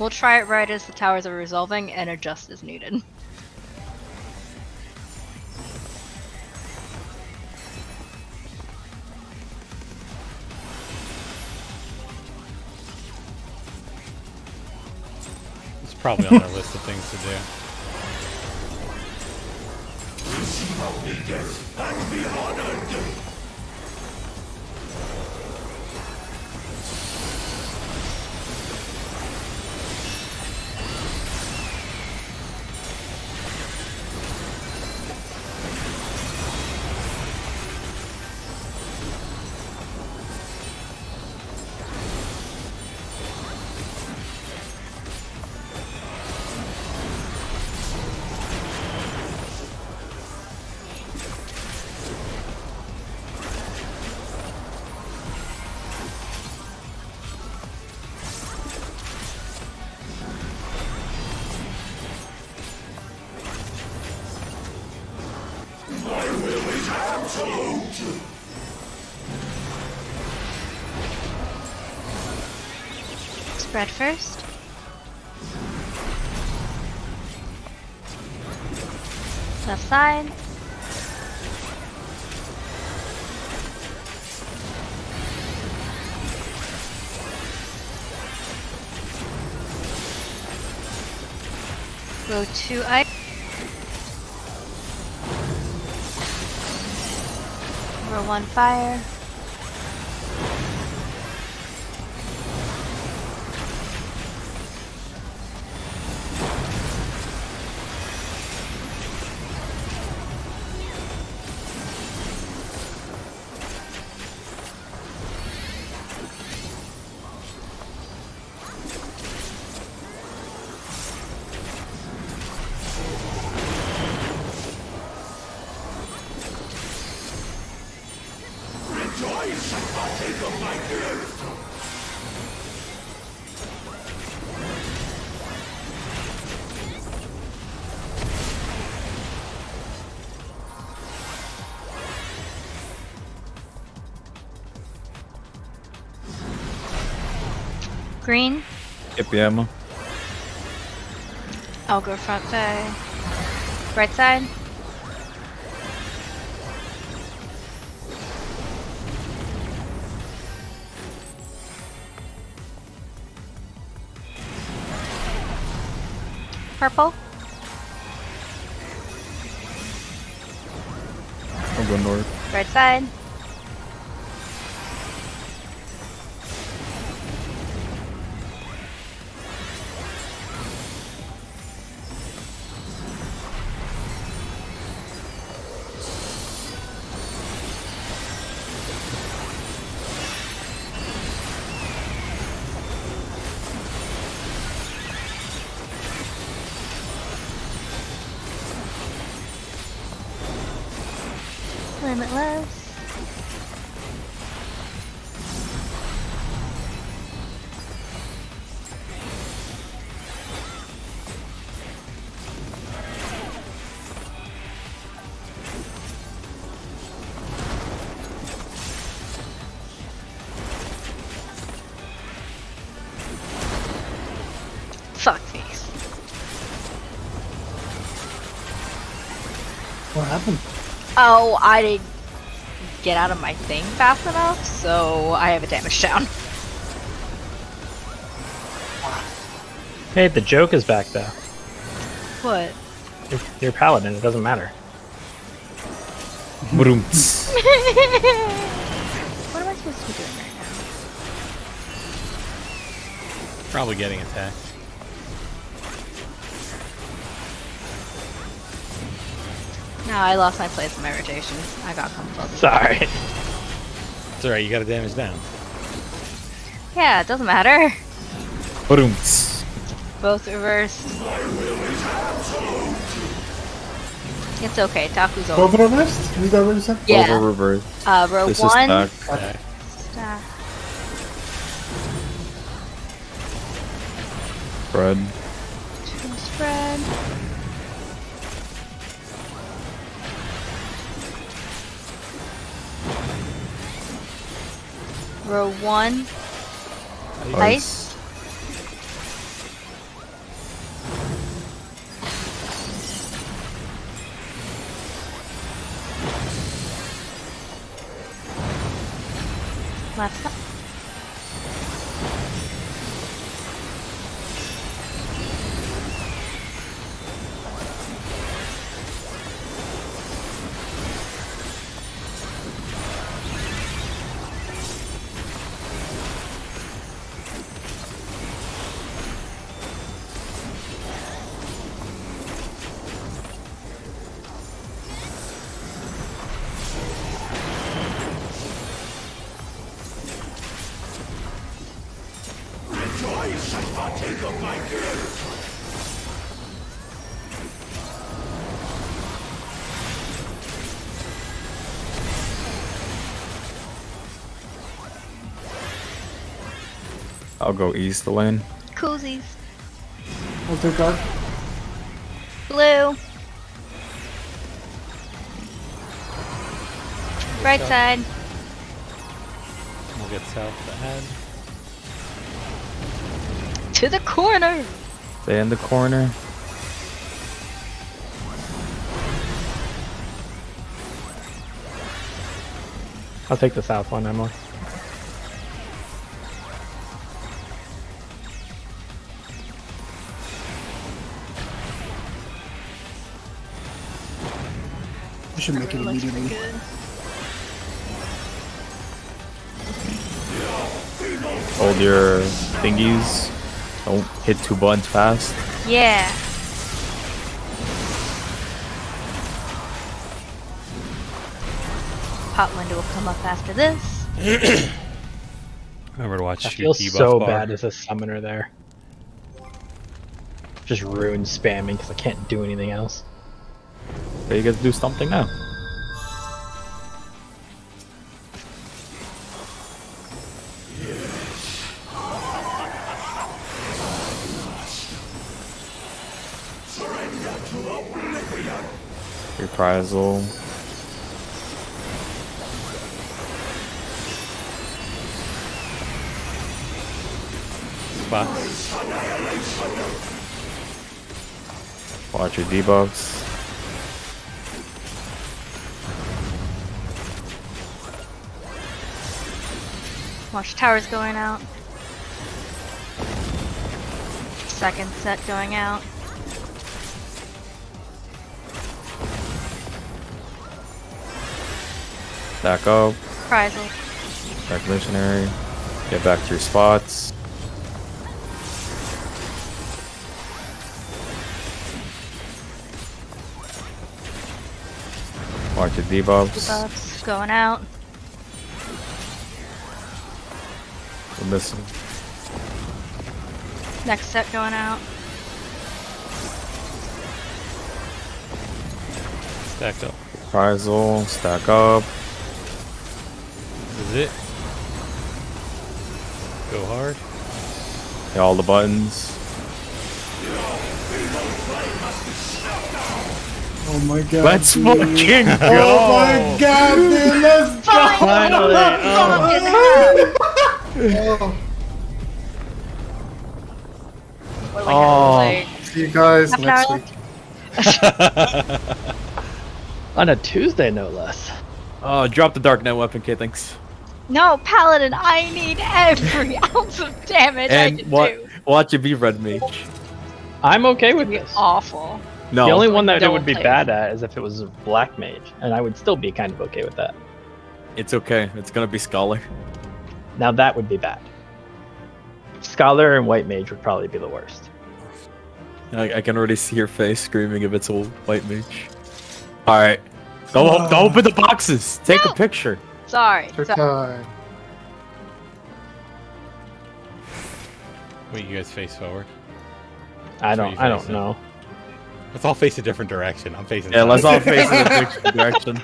We'll try it right as the towers are resolving and adjust as needed. It's probably on their list of things to do. Spread first. Left side. Row two I Row one fire. Green. The ammo. I'll go front side. Right side. Purple. I'll go north. Right side. Limitless. Fuck face. What happened? Oh, I didn't get out of my thing fast enough, so I have a damage down. Hey, the joke is back though. What? You're, you're paladin. It doesn't matter. Boom. what am I supposed to be doing right now? Probably getting attacked. No, I lost my place in my rotation. I got compulsed. Sorry. It's alright, you got a damage down. Yeah, it doesn't matter. Boom. Both reversed. It's okay. Taku's over. Both reversed? Is that what you said? Yeah. Over reverse. Uh, row This one. is stack. Okay. Stack. Spread. Two spread. Row one. Ice. Ice. Left. That's not. I'll go east the lane. Koozies. We'll do guard. Blue. Right side. We'll get south ahead. To the corner. Stay in the corner. I'll take the south one, Emily. I should make it immediately. Hold your thingies. Don't hit two buttons fast. Yeah. Hot window will come up after this. I remember to watch I feel debuff so bar. bad as a summoner there. Just ruin spamming because I can't do anything else. So you guys do something now. Reprisal. Spot. Watch your debuffs. Watch towers going out. Second set going out. Back up. Prizle. Back missionary. Get back to your spots. Watch your debuffs. Debuffs going out. We're missing. Next set going out. Stacked up. Reprisal. Stack up. This is it. Go hard. Hit all the buttons. Oh my god. Let's dude. fucking oh go! Oh my god, dude, let's go! Finally! Oh. oh. We're oh. like, Oh. See you guys Half next hour week. On a Tuesday, no less. Oh, drop the dark net weapon, K. Thanks. No, Paladin, I need every ounce of damage I And can what? do. Watch it be red mage. I'm okay with It'd this. awful. No. The only one that it would be play. bad at is if it was a black mage, and I would still be kind of okay with that. It's okay. It's gonna be scholar. Now that would be bad. Scholar and white mage would probably be the worst. I, I can already see your face screaming if it's a white mage. All right. Go, op- go open the boxes. Take No. a picture. Sorry. It's your so- time. Wait, you guys face forward. I don't. I don't it. know. Let's all face a different direction. I'm facing. Yeah, let's all face a different direction.